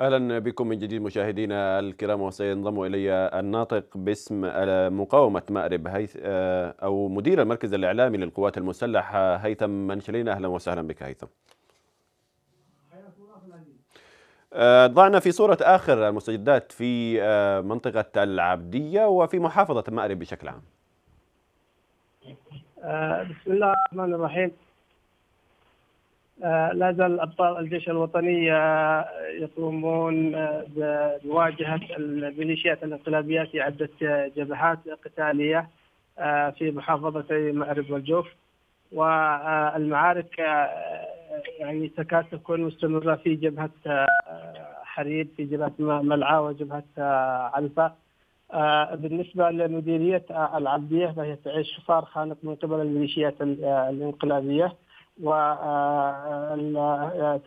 أهلا بكم من جديد مشاهدينا الكرام وسينضم إلي الناطق باسم مقاومة مأرب هيث أو مدير المركز الإعلامي للقوات المسلحة. هيثم منشلين أهلا وسهلا بك هيثم. ضعنا في صورة آخر المستجدات في منطقة العبدية وفي محافظة مأرب بشكل عام. بسم الله الرحمن الرحيم. لا زال ابطال الجيش الوطني يقومون بمواجهة الميليشيات الانقلابية في عدة جبهات قتالية في محافظتي مأرب والجوف. والمعارك يعني تكاد تكون مستمرة في جبهة حرير في جبهة ملعا وجبهة علفه بالنسبة لمديرية العبديه فهي تعيش حصار خانق من قبل الميليشيات الانقلابية.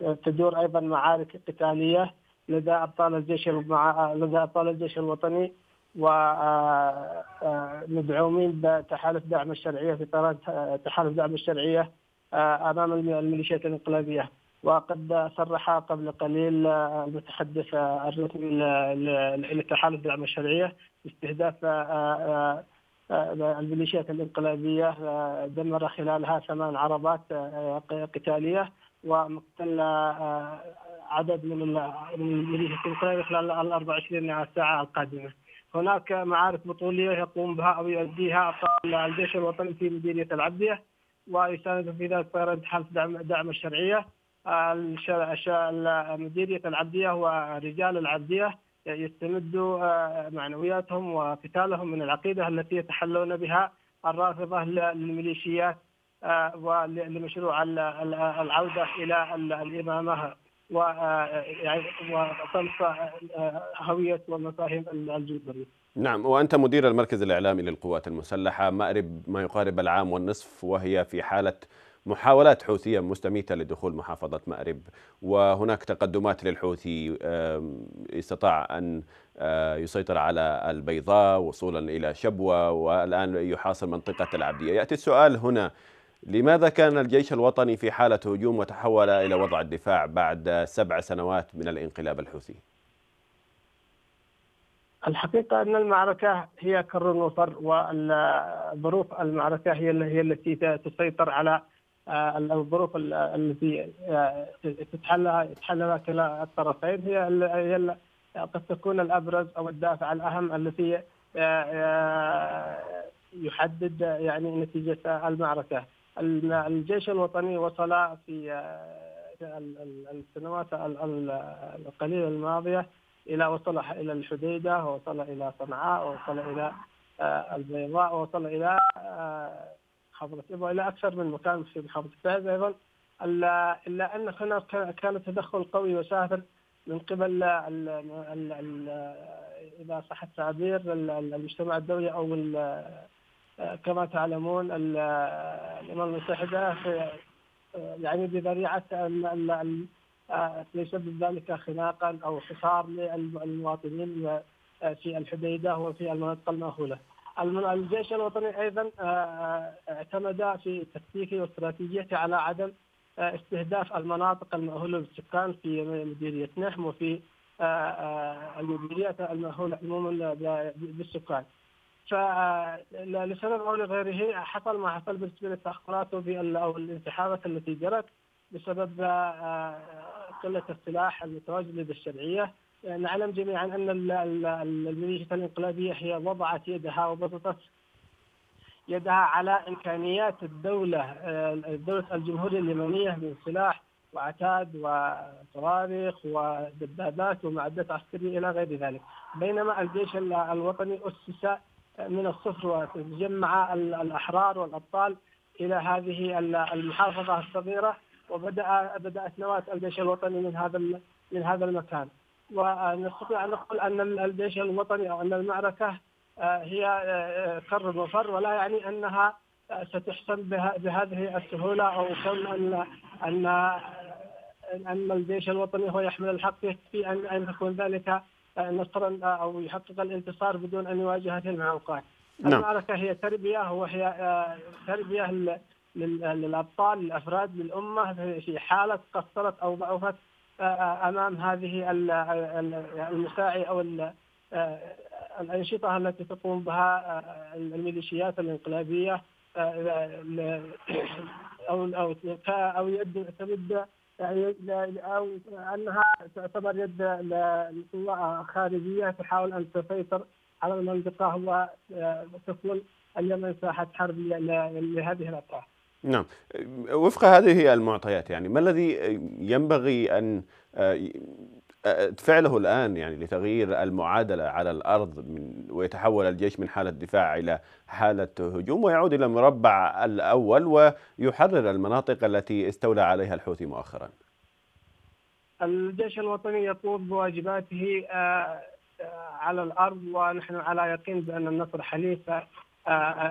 وتدور أيضا معارك قتالية لدى أبطال الجيش لدى أبطال الجيش الوطني ومدعومين بتحالف دعم الشرعية في طرد تحالف دعم الشرعية أمام الميليشيات الإنقلابية. وقد صرح قبل قليل المتحدث الرسمي لتحالف دعم الشرعية باستهداف الميليشيات الانقلابية دمر خلالها ثمان عربات قتالية ومقتل عدد من الميليشيات الانقلابية خلال ال 24 ساعة القادمة. هناك معارك بطولية يقوم بها أو يؤديها ابطال الجيش الوطني في مديريه العبدية ويساند في ذلك طيران حلف دعم دعم الشرعية مديريه العبدية ورجال العبدية يستمد معنوياتهم وقتالهم من العقيدة التي يتحلون بها الرافضة للميليشيات ولمشروع العودة إلى الإمامة وطمس هوية ومفاهيم الجمهورية. نعم وأنت مدير المركز الإعلامي للقوات المسلحة مأرب ما يقارب العام والنصف وهي في حالة محاولات حوثية مستميتة لدخول محافظة مأرب وهناك تقدمات للحوثي استطاع أن يسيطر على البيضاء وصولا إلى شبوة والآن يحاصر منطقة العبدية يأتي السؤال هنا لماذا كان الجيش الوطني في حالة هجوم وتحول إلى وضع الدفاع بعد سبع سنوات من الانقلاب الحوثي؟ الحقيقة أن المعركة هي كر وفر وظروف المعركة هي التي تسيطر على الظروف التي تتحلها يتحلها كلا الطرفين هي هي قد تكون الأبرز أو الدافع الأهم الذي يحدد يعني نتيجة المعركة. الجيش الوطني وصل في السنوات القليلة الماضية إلى وصل إلى الحديدة ووصل إلى صنعاء ووصل إلى البيضاء ووصل إلى محافظة إبرة إلى أكثر من مكان في محافظة فاز أيضا إلا أن هناك كان تدخل قوي وسافر من قبل إذا صح التعبير المجتمع الدولي أو كما تعلمون الأمم المتحدة يعني بذريعة يسبب ذلك خناقا أو حصار للمواطنين في الحديدة وفي المناطق المأهولة. الجيش الوطني أيضا اعتمد في تكتيكه واستراتيجيته على عدم استهداف المناطق المأهولة بالسكان في مديرية نحم وفي المديريات المأهولة عموما بالسكان. فلسبب أو لغيره حصل ما حصل بالنسبة للتاخرات أو الانسحابات التي جرت بسبب قلة السلاح المتواجد لدى الشرعية نعلم جميعا أن الميليشيات الإنقلابية هي وضعت يدها وبسطت يدها على إمكانيات الدولة الدولة الجمهورية اليمنية من سلاح وعتاد وصواريخ ودبابات ومعدات عسكرية إلى غير ذلك، بينما الجيش الوطني أسس من الصفر وجمع الأحرار والأبطال إلى هذه المحافظة الصغيرة وبدا بدأت نواة الجيش الوطني من هذا من هذا المكان. ونستطيع أن نقول أن الجيش الوطني أو أن المعركة هي كر وفر ولا يعني أنها ستحسم بهذه السهولة أو كون أن أن أن الجيش الوطني هو يحمل الحق يكفي أن أن يكون ذلك نصرا أو يحقق الانتصار بدون أن يواجه هذه المعوقات. نعم. المعركة هي تربية وهي تربية للأبطال للأفراد للأمة في حالة قصرت أو ضعفت أمام هذه المساعي أو الأنشطة التي تقوم بها الميليشيات الانقلابية أو أو أو يد تمد أو أنها تعتبر يد خارجية تحاول أن تسيطر على المنطقة وتكون اليمن ساحة حرب لهذه الأطراف. نعم. وفق هذه المعطيات يعني ما الذي ينبغي أن فعله الآن يعني لتغيير المعادلة على الأرض من ويتحول الجيش من حالة دفاع إلى حالة هجوم ويعود إلى المربع الأول ويحرر المناطق التي استولى عليها الحوثي مؤخرا؟ الجيش الوطني يقوم بواجباته آه، على الأرض ونحن على يقين بأن النصر حليف آه،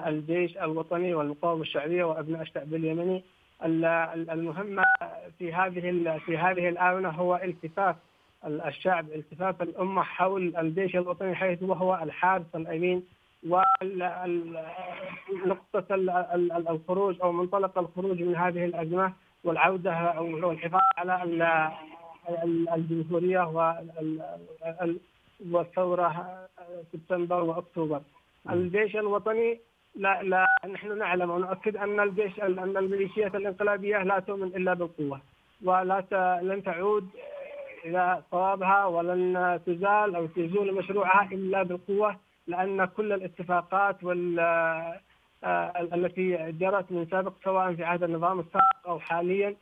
الجيش الوطني والمقاومة الشعبية وأبناء الشعب اليمني. المهمة في هذه في هذه الآونة هو التفاف الشعب التفاف الأمة حول الجيش الوطني حيث وهو الحارس الأمين. ونقطة الخروج أو منطلق الخروج من هذه الأزمة والعودة أو الحفاظ على الجمهورية والثورة سبتمبر وأكتوبر. الجيش الوطني لا لا نحن نعلم ونؤكد أن الجيش أن الميليشيات الانقلابية لا تؤمن إلا بالقوة ولا لن تعود إلى صوابها ولن تزال أو تزول مشروعها إلا بالقوة لأن كل الاتفاقات وال آه، التي جرت من سابق سواء في عهد النظام السابق أو حاليا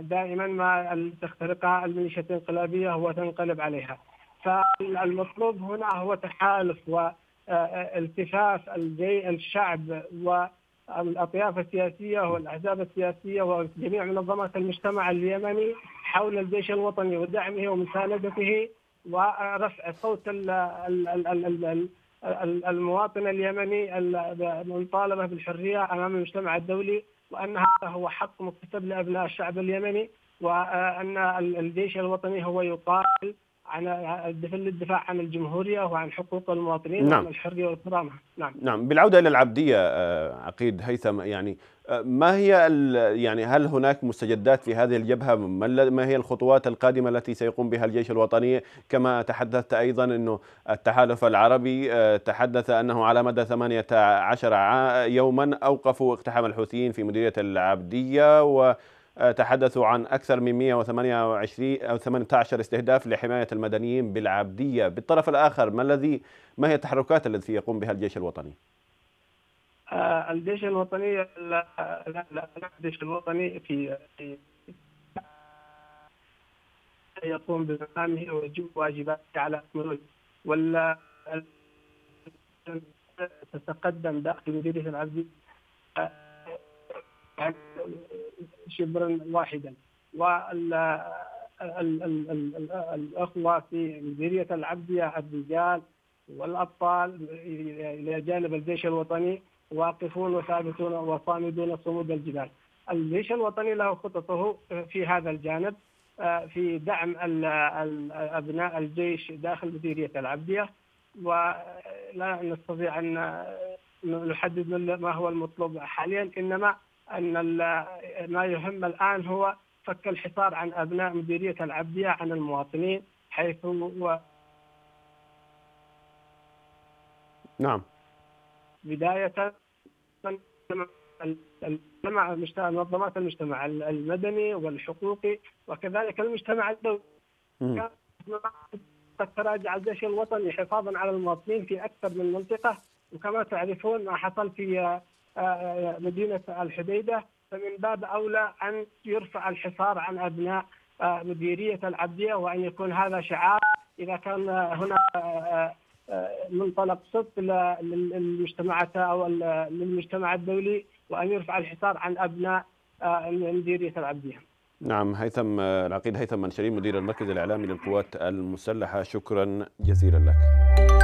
دائما ما تخترقها الميليشيات الانقلابية وتنقلب عليها. فالمطلوب هنا هو تحالف والتفاف الشعب والأطياف السياسية والأحزاب السياسية وجميع منظمات المجتمع اليمني حول الجيش الوطني ودعمه ومساندته ورفع صوت المواطن اليمني المطالبة بالحرية أمام المجتمع الدولي وأن هذا هو حق مكتسب لأبناء الشعب اليمني وأن الجيش الوطني هو يقاتل عن الدفاع عن الجمهورية وعن حقوق المواطنين نعم. وعن الحرية والكرامه نعم. نعم. بالعودة إلى العبدية آه، عقيد هيثم يعني آه، ما هي يعني هل هناك مستجدات في هذه الجبهة؟ ما هي الخطوات القادمة التي سيقوم بها الجيش الوطني؟ كما تحدثت أيضا إنه التحالف العربي آه، تحدث أنه على مدى 18 يوما أوقفوا اقتحام الحوثيين في مديريه العبدية و تحدثوا عن أكثر من 128 أو 18 استهداف لحماية المدنيين بالعبدية بالطرف الآخر ما الذي ما هي التحركات التي يقوم بها الجيش الوطني؟ آه، الجيش الوطني لا, لا, لا الجيش الوطني في يقوم بمهامه ويجب واجباته على اكمل ولا تتقدم داخل مديريه العبديه شبرا واحدا. والأخوة في مديرية العبدية الرجال والأبطال إلى جانب الجيش الوطني واقفون وثابتون وصامدون صمود الجبال. الجيش الوطني له خططه في هذا الجانب في دعم أبناء الجيش داخل مديرية العبدية. ولا نستطيع أن نحدد ما هو المطلوب حاليا إنما أن ما يهم الآن هو فك الحصار عن أبناء مديرية العبدية عن المواطنين حيث هو نعم. بداية المجتمع منظمات المجتمع المدني والحقوقي وكذلك المجتمع الدولي. قد تراجع الجيش الوطني حفاظا على المواطنين في أكثر من منطقة وكما تعرفون ما حصل في مدينة الحديدة فمن باب أولى أن يرفع الحصار عن أبناء آه، مديرية العبدية وأن يكون هذا شعار إذا كان هنا آه، آه، منطلق صدق للمجتمعات أو للمجتمع الدولي وأن يرفع الحصار عن أبناء مديرية العبدية. نعم هيثم العقيد هيثم منشرين مدير المركز الإعلامي للقوات المسلحة شكرا جزيلا لك.